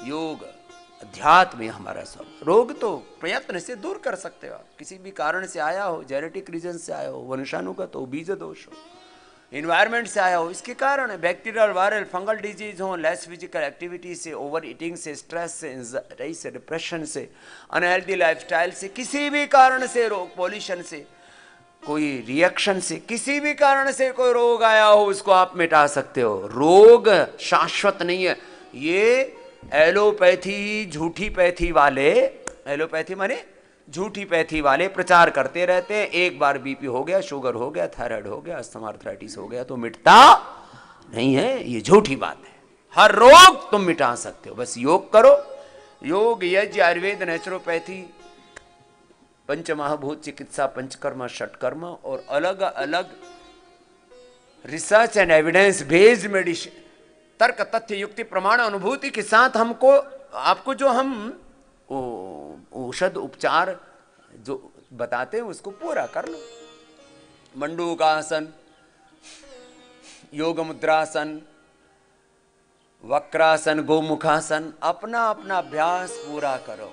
योग, अध्यात्म हमारा सब। रोग तो प्रयत्न से दूर कर सकते हो आप। किसी भी कारण से आया हो जेनेटिक रीजन से आया हो वंशानुगत हो बीज दोष हो। इन्वायरमेंट से आया हो, इसके कारण बैक्टीरियल वायरल फंगल डिज़ीज़ हो लेस फ़िज़िकल एक्टिविटी से ओवर ईटिंग से स्ट्रेस से एंजाइटी से डिप्रेशन से अनहेल्दी लाइफस्टाइल से, किसी भी कारण से रोग पॉल्यूशन से, कोई रिएक्शन से, किसी भी कारण से कोई रोग आया हो, उसको आप मिटा सकते हो। रोग शाश्वत नहीं है। ये एलोपैथी, झूठी पैथी वाले, एलोपैथी माने झूठी पैथी वाले प्रचार करते रहते हैं। एक बार बीपी हो गया, शुगर हो गया, थायराइड हो गया, अस्थमार्थराइटिस हो गया तो मिटता नहीं है। ये झूठी बात है। हर रोग तुम मिटा सकते हो। बस योग करो। योग, यज्ञ, आयुर्वेद नेचुरोपैथी पंच महाभूत चिकित्सा, पंचकर्म, षटकर्म और अलग अलग research and evidence based medicine तर्क, तथ्य, युक्ति, प्रमाण, अनुभूति के साथ हमको, आपको जो हम औषध, उपचार जो बताते हैं, उसको पूरा कर लो। मंडूकासन योग मुद्रासन वक्रासन, गोमुखासन अपना अपना अभ्यास पूरा करो।